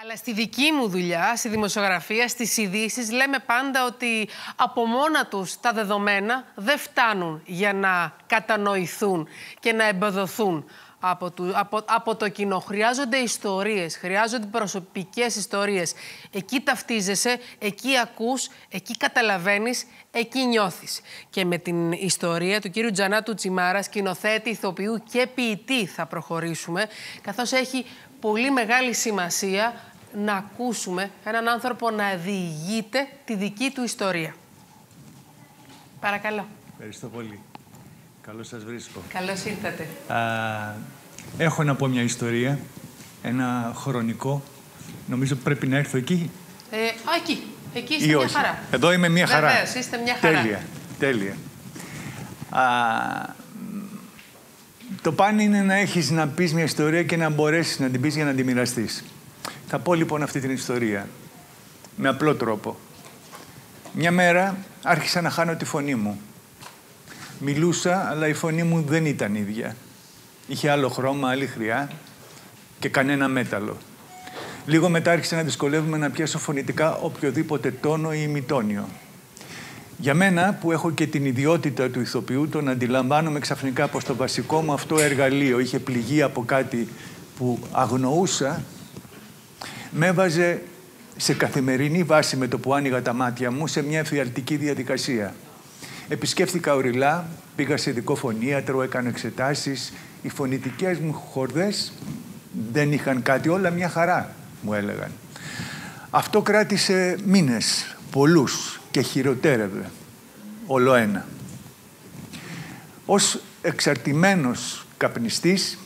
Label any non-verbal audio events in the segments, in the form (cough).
Αλλά στη δική μου δουλειά, στη δημοσιογραφία, στις ειδήσεις, λέμε πάντα ότι από μόνα τους τα δεδομένα δεν φτάνουν για να κατανοηθούν και να εμπεδοθούν από, του, από, από το κοινό. Χρειάζονται ιστορίες, χρειάζονται προσωπικές ιστορίες. Εκεί ταυτίζεσαι, εκεί ακούς, εκεί καταλαβαίνεις, εκεί νιώθεις. Και με την ιστορία του κύριου Τζανάτου Τσιμάρας, σκηνοθέτη, ηθοποιού και ποιητή θα προχωρήσουμε, καθώς έχει πολύ μεγάλη σημασία να ακούσουμε έναν άνθρωπο να διηγείται τη δική του ιστορία. Παρακαλώ. Ευχαριστώ πολύ. Καλώς σας βρίσκω. Καλώς ήρθατε. Α, έχω να πω μια ιστορία, ένα χρονικό. Νομίζω πρέπει να έρθω εκεί. Ε, α, εκεί. Εκεί είστε μια χαρά. Εδώ είμαι μια χαρά. Βεβαίως, είστε μια χαρά. Τέλεια. Τέλεια. Α, το πάνε είναι να έχεις να πεις μια ιστορία και να μπορέσεις να την πεις για να την μοιραστείς. Θα πω λοιπόν αυτή την ιστορία. Με απλό τρόπο. Μια μέρα άρχισα να χάνω τη φωνή μου. Μιλούσα, αλλά η φωνή μου δεν ήταν ίδια. Είχε άλλο χρώμα, άλλη χρειά και κανένα μέταλλο. Λίγο μετά άρχισα να δυσκολεύομαι να πιάσω φωνητικά οποιοδήποτε τόνο ή ημιτόνιο. Για μένα, που έχω και την ιδιότητα του ηθοποιού, το να αντιλαμβάνομαι ξαφνικά πως το βασικό μου αυτό εργαλείο είχε πληγεί από κάτι που αγνοούσα, με έβαζε σε καθημερινή βάση με το που άνοιγα τα μάτια μου σε μια εφιαλτική διαδικασία. Επισκέφθηκα οριλά, πήγα σε ειδικό φωνίατρο, έκανα εξετάσεις. Οι φωνητικές μου χορδές δεν είχαν κάτι, όλα μια χαρά, μου έλεγαν. Αυτό κράτησε μήνες, πολλούς και χειροτέρευε, όλο ένα. Ως εξαρτημένος καπνιστής,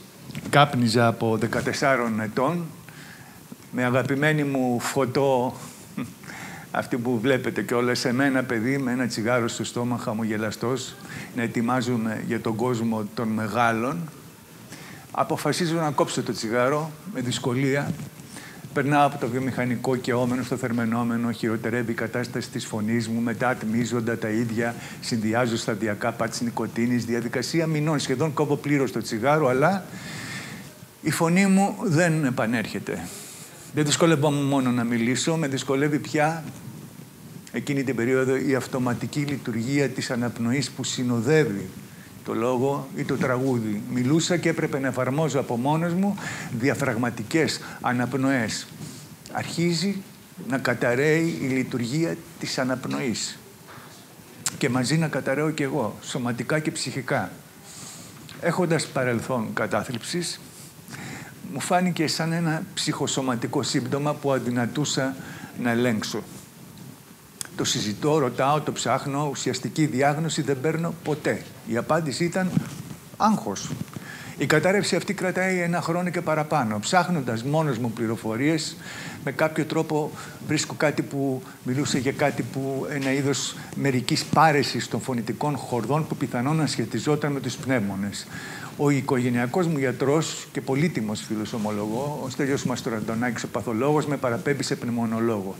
κάπνιζα από 14 ετών, με αγαπημένη μου φωτό, (laughs) αυτή που βλέπετε και όλα σε μένα παιδί με ένα τσιγάρο στο στόμα χαμογελαστός, να ετοιμάζομαι για τον κόσμο των μεγάλων. Αποφασίζω να κόψω το τσιγάρο με δυσκολία. Περνάω από το βιομηχανικό κεόμενο στο θερμενόμενο, χειροτερεύει η κατάσταση της φωνής μου, μετά ατμίζοντα τα ίδια, συνδυάζω σταδιακά πάτς νοικοτήνης, διαδικασία μηνών, σχεδόν κόβω πλήρως το τσιγάρο, αλλά η φωνή μου δεν επανέρχεται. Δεν δυσκολεύομαι μόνο να μιλήσω, με δυσκολεύει πια εκείνη την περίοδο η αυτοματική λειτουργία της αναπνοής που συνοδεύει το λόγο ή το τραγούδι. Μιλούσα και έπρεπε να εφαρμόζω από μόνος μου διαφραγματικές αναπνοές. Αρχίζει να καταραίει η λειτουργία της αναπνοής. Και μαζί να καταραίω κι εγώ, σωματικά και ψυχικά. Έχοντας παρελθόν κατάθλιψης, μου φάνηκε σαν ένα ψυχοσωματικό σύμπτωμα που αδυνατούσα να ελέγξω. Το συζητώ, ρωτάω, το ψάχνω, ουσιαστική διάγνωση δεν παίρνω ποτέ. Η απάντηση ήταν άγχος. Η κατάρρευση αυτή κρατάει ένα χρόνο και παραπάνω. Ψάχνοντας μόνος μου πληροφορίες, με κάποιο τρόπο βρίσκω κάτι που μιλούσε για κάτι που ένα είδος μερικής πάρεσης των φωνητικών χορδών που πιθανόν να σχετιζόταν με τους πνεύμονες. Ο οικογενειακός μου γιατρός και πολύτιμος φίλο ομολογώ, ο Στέλιος Μαστοραντονάκης, ο παθολόγος, με παραπέμπει σε πνευμονολόγο.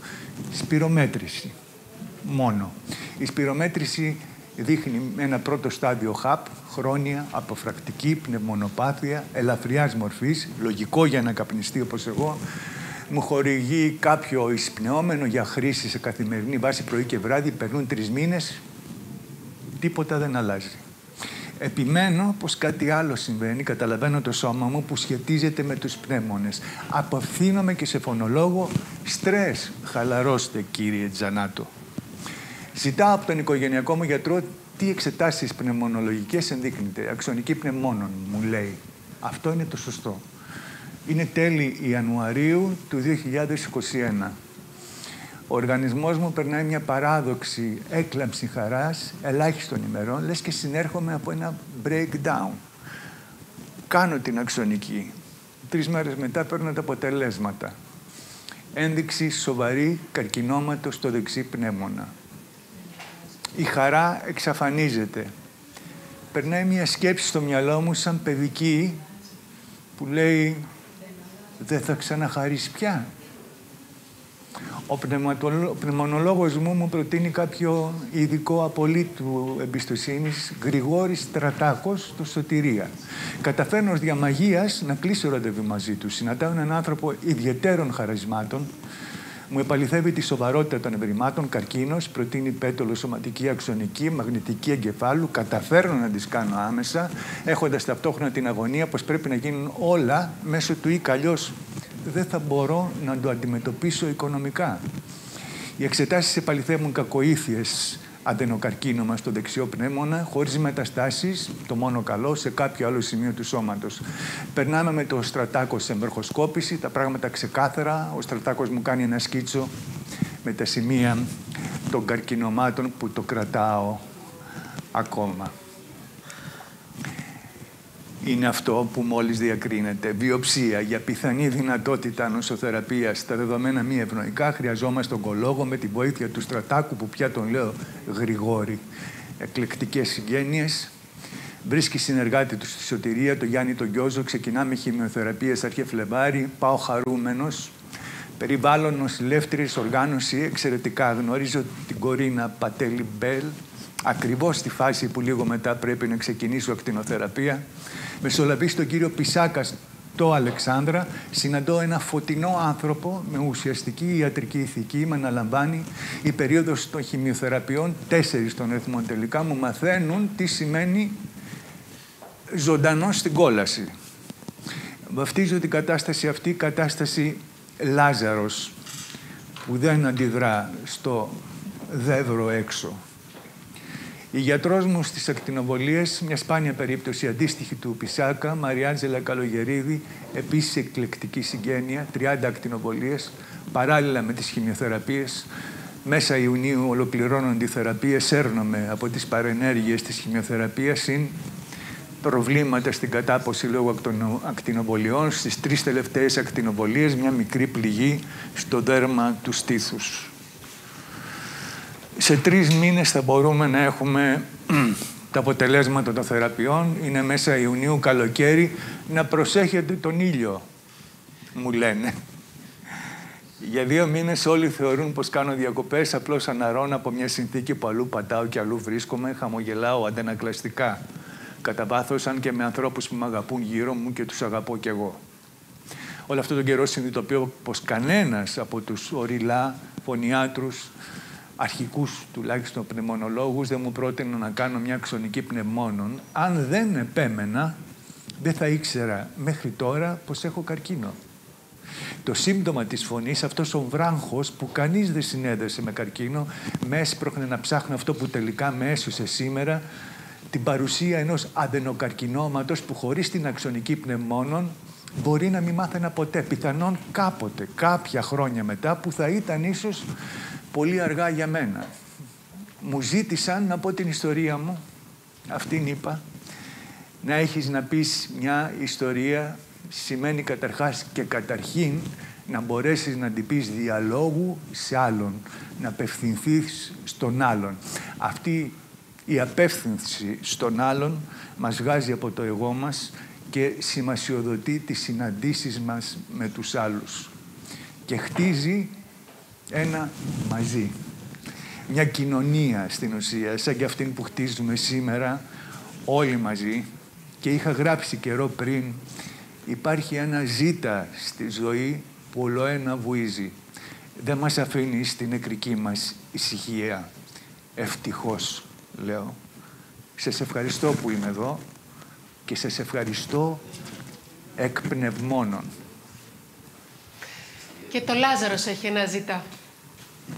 Σπυρομέτρηση. Μόνο. Η σπυρομέτρηση δείχνει ένα πρώτο στάδιο ΧΑΠ, χρόνια, αποφρακτική, πνευμονοπάθεια, ελαφριάς μορφής, λογικό για να καπνιστεί όπως εγώ. Μου χορηγεί κάποιο εισπνεώμενο για χρήση σε καθημερινή βάση πρωί και βράδυ. Περνούν τρεις μήνες, τίποτα δεν αλλάζει. Επιμένω πως κάτι άλλο συμβαίνει, καταλαβαίνω το σώμα μου που σχετίζεται με τους πνεύμονες. Απευθύνομαι και σε φωνολόγο στρες. Χαλαρώστε κύριε Τζανάτο. Ζητάω από τον οικογενειακό μου γιατρό τι εξετάσεις πνευμονολογικές ενδείκνυται. Αξονική πνευμόνων μου λέει. Αυτό είναι το σωστό. Είναι τέλη Ιανουαρίου του 2021. Ο οργανισμός μου περνάει μια παράδοξη έκλαμψη χαράς ελάχιστων ημερών, λες και συνέρχομαι από ένα breakdown. Κάνω την αξονική. Τρεις μέρες μετά παίρνω τα αποτελέσματα. Ένδειξη σοβαρή καρκινόματος στο δεξί πνεύμονα. Η χαρά εξαφανίζεται. Περνάει μια σκέψη στο μυαλό μου σαν παιδική που λέει «Δεν θα ξαναχαρείς πια». Ο πνευμονολόγος μου μου προτείνει κάποιο ειδικό απολύτου εμπιστοσύνης, Γρηγόρης Στρατάκος, το Σωτηρία. Καταφέρνω ως διαμαγείας να κλείσω ραντεβού μαζί του. Συναντάω έναν άνθρωπο ιδιαίτερων χαρισμάτων, μου επαληθεύει τη σοβαρότητα των ευρημάτων, καρκίνος, προτείνει πέτολο σωματική αξονική, μαγνητική εγκεφάλου. Καταφέρνω να τις κάνω άμεσα, έχοντας ταυτόχρονα την αγωνία πως πρέπει να γίνουν όλα μέσω του ή καλλιώς δεν θα μπορώ να το αντιμετωπίσω οικονομικά. Οι εξετάσεις επαληθεύουν κακοήθειες αδενοκαρκίνωμα στο δεξιό πνεύμονα, χωρίς μεταστάσεις, το μόνο καλό, σε κάποιο άλλο σημείο του σώματος. Περνάμε με το στρατάκος σε εμβερχοσκόπηση, τα πράγματα ξεκάθαρα. Ο στρατάκος μου κάνει ένα σκίτσο με τα σημεία των καρκινομάτων που το κρατάω ακόμα είναι αυτό που μόλις διακρίνεται. Βιοψία για πιθανή δυνατότητα νοσοθεραπείας στα δεδομένα μη ευνοϊκά χρειαζόμαστε τον κολόγο με τη βοήθεια του στρατάκου που πια τον λέω Γρηγόρη. Εκλεκτικές συγγένειες. Βρίσκει συνεργάτη του στη σωτηρία, το Γιάννη τον Γιώζο. Ξεκινάμε χημειοθεραπείες αρχέ Φλεβάρι. Πάω χαρούμενος. Περιβάλλον νοσηλεύτρης οργάνωση εξαιρετικά. Γνωρίζω την Κορίνα Πατέλη Μπέλ. Ακριβώς στη φάση που λίγο μετά πρέπει να ξεκινήσω ακτινοθεραπεία. Μεσολαβεί στον κύριο Πισάκας το Αλεξάνδρα, συναντώ ένα φωτεινό άνθρωπο με ουσιαστική ιατρική ηθική, με αναλαμβάνει η περίοδος των χημειοθεραπείων, τέσσερις των αριθμών τελικά, μου μαθαίνουν τι σημαίνει ζωντανός στην κόλαση. Βαφτίζω την κατάσταση αυτή, κατάσταση Λάζαρος, που δεν αντιδρά στο δεύρο έξω. Η γιατρός μου στις ακτινοβολίες, μια σπάνια περίπτωση αντίστοιχη του Πισάκα, Μαριάντζελα Καλογερίδη, επίσης εκλεκτική συγγένεια, 30 ακτινοβολίες, παράλληλα με τις χημειοθεραπείες. Μέσα Ιουνίου ολοκληρώνονται οι θεραπείες, έρνομαι από τις παρενέργειες της χημειοθεραπείας, συν προβλήματα στην κατάποση λόγω ακτινοβολιών, στις τρεις τελευταίες ακτινοβολίες, μια μικρή πληγή στο δέρμα του στήθους σε τρεις μήνες θα μπορούμε να έχουμε τα αποτελέσματα των θεραπείων. Είναι μέσα Ιουνίου, καλοκαίρι. Να προσέχετε τον ήλιο, μου λένε. Για δύο μήνες όλοι θεωρούν πως κάνω διακοπές, απλώς αναρώνω από μια συνθήκη που αλλού πατάω και αλλού βρίσκομαι, χαμογελάω αντανακλαστικά. Κατά βάθος, αν και με ανθρώπους που με αγαπούν γύρω μου και τους αγαπώ κι εγώ. Όλο αυτό τον καιρό συνειδητοποιώ πως κανένας από τους οριλά φωνιάτρους αρχικούς τουλάχιστον πνευμονολόγους δεν μου πρότειναν να κάνω μια ξωνική πνευμόνων. Αν δεν επέμενα, δεν θα ήξερα μέχρι τώρα πως έχω καρκίνο. Το σύμπτωμα της φωνής, αυτός ο βράγχος που κανείς δεν συνέδεσε με καρκίνο, με έσπροχνε να ψάχνω αυτό που τελικά με έσωσε σήμερα, την παρουσία ενός αδενοκαρκινώματος που χωρίς την αξονική πνευμόνων μπορεί να μην μάθαινα ποτέ. Πιθανόν κάποτε, κάποια χρόνια μετά, που θα ήταν ίσως πολύ αργά για μένα. Μου ζήτησαν να πω την ιστορία μου, αυτήν είπα, να έχεις να πεις μια ιστορία σημαίνει καταρχάς και καταρχήν να μπορέσεις να την πεις διαλόγου σε άλλον, να απευθυνθείς στον άλλον. Αυτή η απεύθυνση στον άλλον μας βγάζει από το εγώ μας και σημασιοδοτεί τις συναντήσεις μας με τους άλλους και χτίζει ένα μαζί. Μια κοινωνία στην ουσία, σαν και αυτήν που χτίζουμε σήμερα όλοι μαζί και είχα γράψει καιρό πριν υπάρχει ένα ζήτα στη ζωή που ολοένα βουίζει. Δεν μας αφήνει στην νεκρική μας ησυχία. Ευτυχώς, λέω. Σας ευχαριστώ που είμαι εδώ και σας ευχαριστώ εκ πνευμόνων. Και το Λάζαρος έχει ένα ζητά.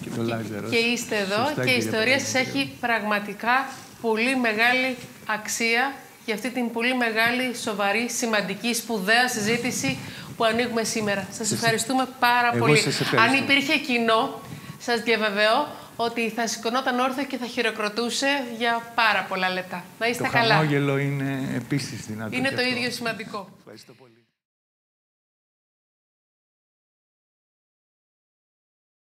Και το Λάζαρος. Και είστε εδώ και η ιστορία σας έχει πραγματικά πολύ μεγάλη αξία για αυτή την πολύ μεγάλη, σοβαρή, σημαντική, σπουδαία συζήτηση που ανοίγουμε σήμερα. Σας ευχαριστούμε πάρα πολύ. Αν υπήρχε κοινό, σας διαβεβαιώ ότι θα σηκωνόταν όρθιο και θα χειροκροτούσε για πάρα πολλά λεπτά. Να είστε το καλά. Το χαμόγελο είναι επίσης δυνατό. Είναι το ίδιο σημαντικό. Ευχαριστώ πολύ.